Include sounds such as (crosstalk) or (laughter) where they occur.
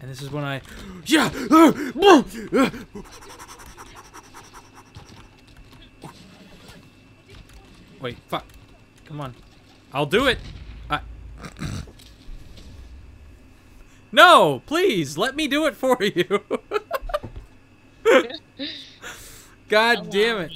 And this is when I... Uh, yeah! Wait, fuck. Come on. I'll do it. I... (coughs) no! Please, let me do it for (laughs) you. (laughs) God damn it.